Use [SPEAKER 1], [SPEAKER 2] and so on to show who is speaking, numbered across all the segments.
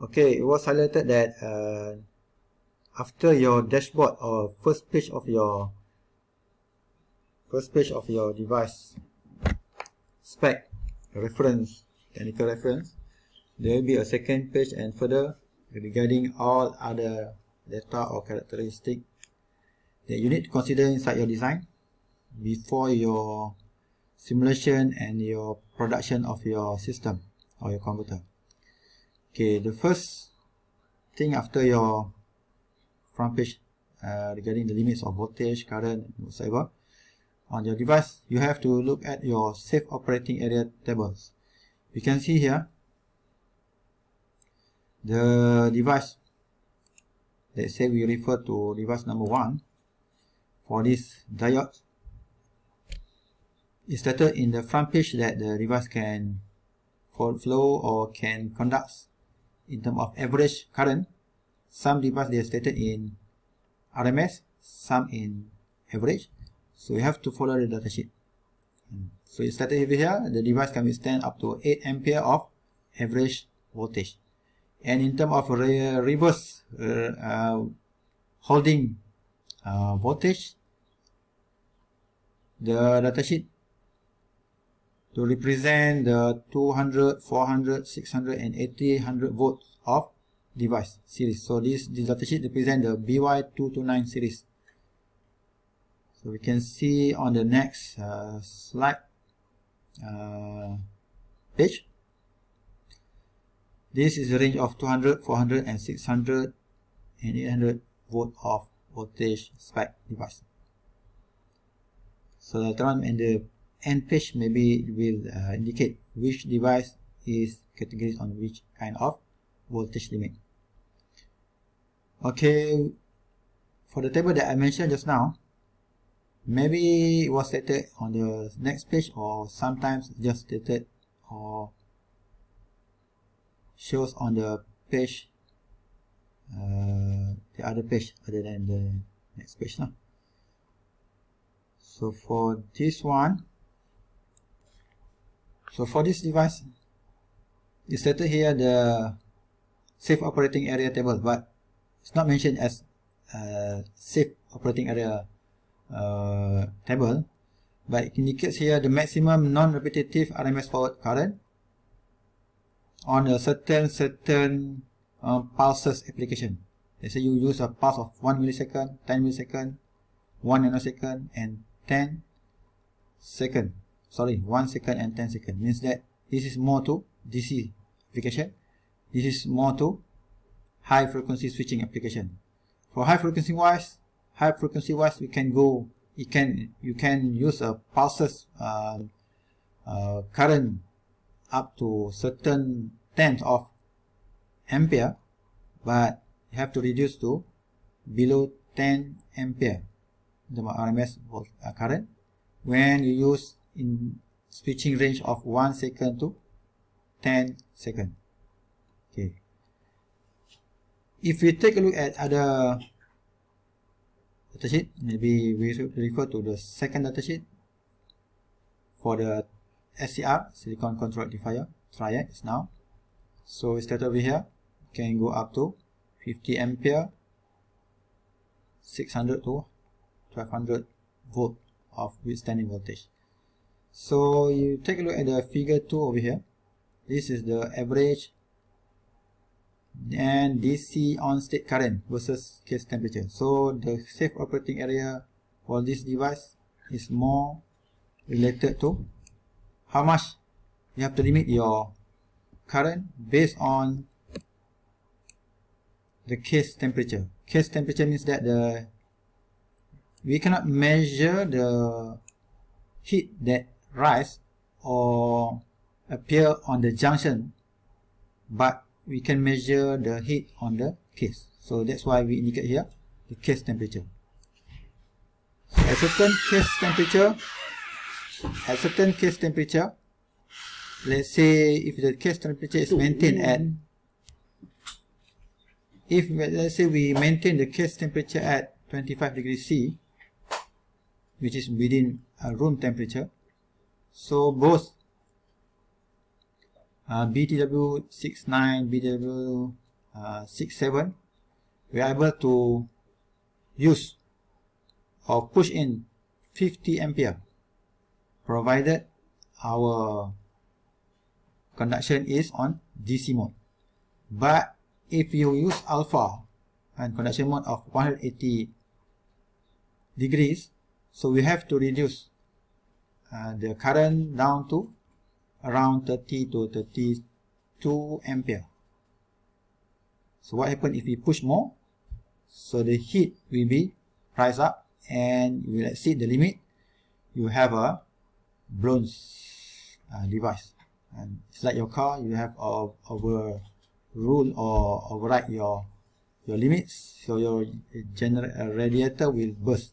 [SPEAKER 1] okay it was highlighted that uh, after your dashboard or first page of your first page of your device spec reference technical reference there will be a second page and further regarding all other data or characteristic that you need to consider inside your design before your simulation and your production of your system or your computer okay the first thing after your front page uh, regarding the limits of voltage current whatever on your device you have to look at your safe operating area tables. You can see here the device let's say we refer to device number one for this diode it's stated in the front page that the device can flow or can conduct in terms of average current some device they are stated in RMS some in average. So you have to follow the datasheet so it's stated here the device can withstand up to 8 ampere of average voltage. And in terms of re reverse uh, uh, holding uh, voltage the datasheet to represent the 200 400 600 and 800 volts of device series. So this, this datasheet represent the BY229 series. So we can see on the next uh, slide uh, page. This is the range of 200, 400 and 600 and 800 volt of voltage spike device. So the term and the end page maybe will uh, indicate which device is categorized on which kind of voltage limit. Okay, for the table that I mentioned just now, maybe it was stated on the next page or sometimes just stated or shows on the page uh, the other page other than the next page now. so for this one so for this device it's stated here the safe operating area table but it's not mentioned as safe operating area uh, table but it indicates here the maximum non-repetitive RMS forward current on a certain certain uh, pulses application. Let's say you use a pulse of 1 millisecond, 10 millisecond, 1 nanosecond, and 10 second. Sorry, 1 second and 10 second. Means that this is more to DC application. This is more to high frequency switching application. For high frequency wise, high frequency wise, we can go. You can you can use a pulses uh, uh, current up to certain tenth of ampere but you have to reduce to below 10 ampere the RMS volt uh, current when you use in switching range of 1 second to 10 second okay if we take a look at other datasheet maybe we refer to the second datasheet for the SCR, silicon control rectifier, triac now. So we start over here, can go up to 50 ampere, 600 to 1200 volt of withstanding voltage. So you take a look at the figure 2 over here. This is the average and DC on state current versus case temperature. So the safe operating area for this device is more related to how much you have to limit your current based on the case temperature. Case temperature means that the we cannot measure the heat that rise or appear on the junction but we can measure the heat on the case. So that's why we indicate here the case temperature. So a certain case temperature at certain case temperature let's say if the case temperature is maintained at if let's say we maintain the case temperature at 25 degrees C which is within a room temperature so both uh, BTW69, BTW uh, 6, 7, we are able to use or push in 50 ampere provided our conduction is on DC mode. But if you use alpha and conduction mode of 180 degrees, so we have to reduce uh, the current down to around 30 to 32 ampere. So what happens if we push more? So the heat will be rise up and you will exceed the limit. You have a blown uh, device. And it's like your car, you have a overrule or override your your limits, so your general uh, radiator will burst.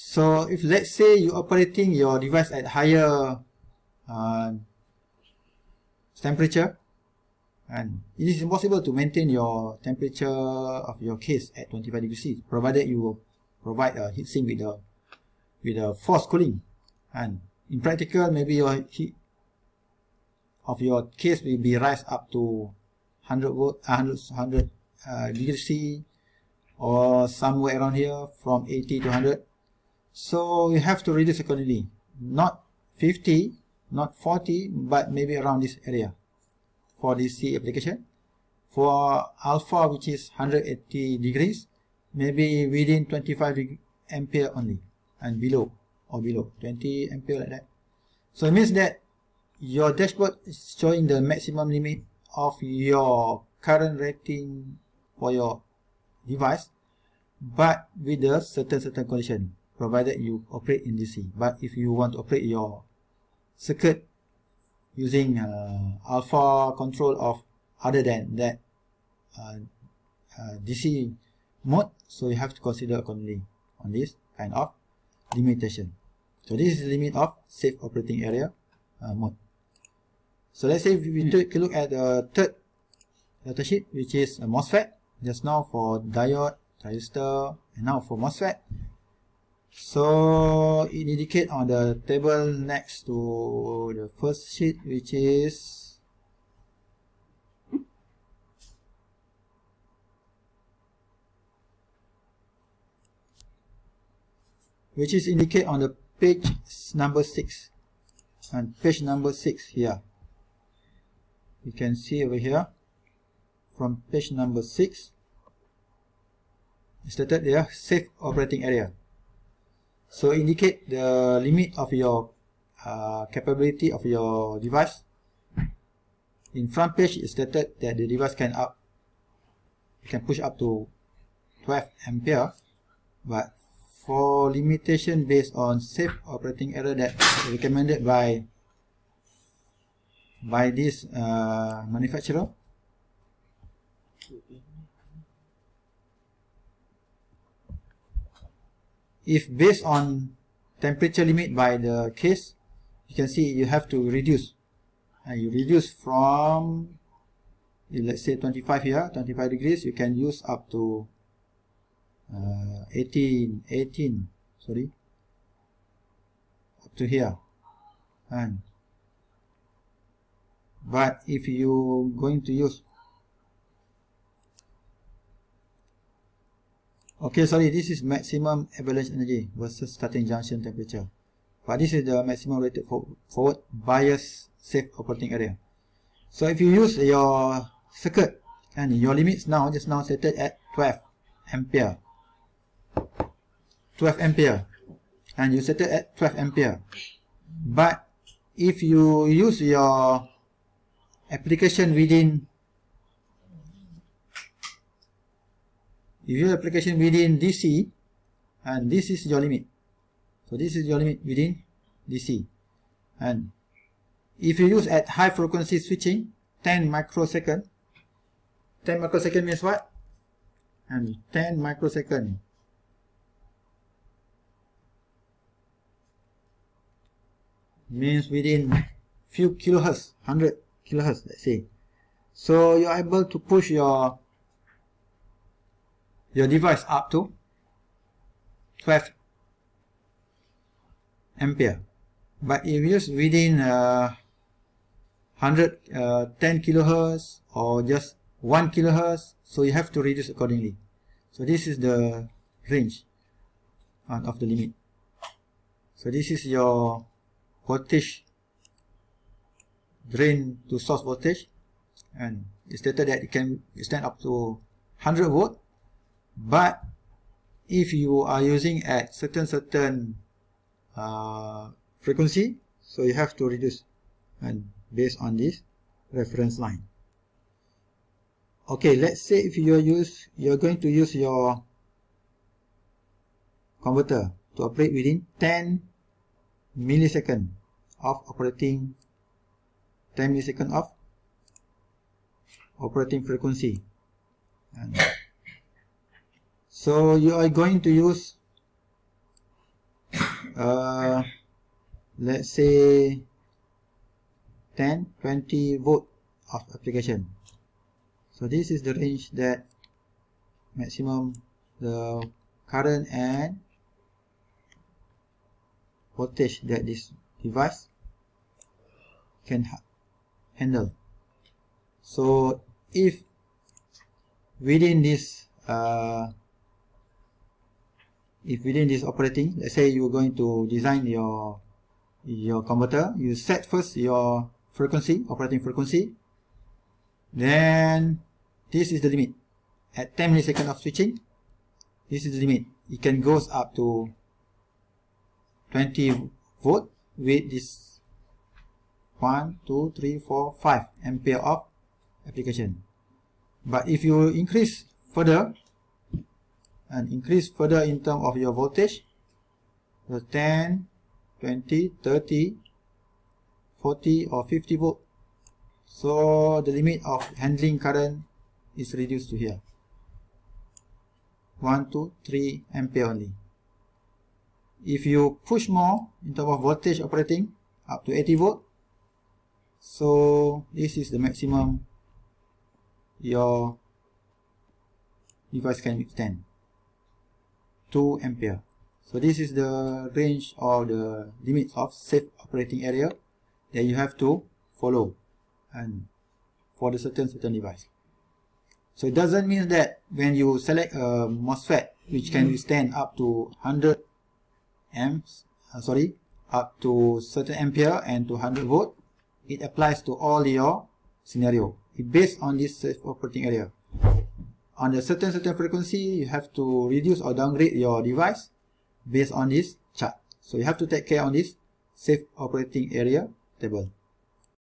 [SPEAKER 1] So if let's say you're operating your device at higher uh, temperature, and it is impossible to maintain your temperature of your case at 25 degrees C, provided you provide a heatsink with a with a forced cooling. And in practical, maybe your heat of your case will be rise up to 100 volt, 100, 100 uh, degrees C, or somewhere around here from 80 to 100. So you have to reduce accordingly, not 50, not 40, but maybe around this area for this C application. For alpha, which is 180 degrees, maybe within 25 ampere only and below or below 20 ampere like that. So it means that your dashboard is showing the maximum limit of your current rating for your device but with a certain certain condition provided you operate in DC but if you want to operate your circuit using uh, alpha control of other than that uh, uh, DC mode so you have to consider accordingly on this kind of limitation. So this is the limit of safe operating area uh, mode. So let's say we take a look at the third data sheet which is a MOSFET. Just now for diode transistor and now for MOSFET so it indicate on the table next to the first sheet which is which is indicate on the page number 6 and page number 6 here. You can see over here. From page number 6 stated there safe operating area so indicate the limit of your uh, capability of your device. In front page it stated that the device can up can push up to 12 ampere but for limitation based on safe operating area that recommended by by this uh, manufacturer if based on temperature limit by the case you can see you have to reduce. And you reduce from let's say 25 here 25 degrees you can use up to uh, 18 18 sorry up to here. And but if you going to use okay sorry this is maximum avalanche energy versus starting junction temperature. But this is the maximum rated for forward bias safe operating area. So if you use your circuit and your limits now just now set at 12 ampere. 12 ampere. And you set it at 12 ampere. But if you use your application within if your application within DC and this is your limit. So this is your limit within DC and if you use at high frequency switching 10 microsecond 10 microsecond means what? And 10 microsecond. Means within few kilohertz 100 kilohertz let's say. So you're able to push your your device up to 12 ampere. But if you use within uh, 100 uh, 10 kilohertz or just 1 kilohertz so you have to reduce accordingly. So this is the range of the limit. So this is your voltage drain to source voltage. And it's stated that it can extend up to 100 volt but if you are using at certain certain uh, frequency so you have to reduce and based on this reference line. Okay let's say if you use you're going to use your converter to operate within 10 millisecond of operating 10 millisecond of operating frequency. And so you are going to use uh, let's say 10 20 volt of application. So this is the range that maximum the current and voltage that this device can ha handle. So if within this uh, if within this operating let's say you're going to design your your converter you set first your frequency operating frequency. Then this is the limit. At 10 milliseconds of switching this is the limit. It can goes up to 20 volt with this 1 2 3 4 5 ampere of application. But if you increase further and increase further in terms of your voltage. The 10 20 30 40 or 50 volt. So the limit of handling current is reduced to here. 1 2 3 ampere only. If you push more in terms of voltage operating up to 80 volt so this is the maximum your device can extend 2 ampere. So this is the range of the limits of safe operating area that you have to follow and for the certain certain device. So it doesn't mean that when you select a MOSFET which can withstand up to 100 amps uh, sorry up to certain ampere and to 100 volt it applies to all your scenario. It based on this safe operating area on a certain certain frequency you have to reduce or downgrade your device based on this chart. So you have to take care on this safe operating area table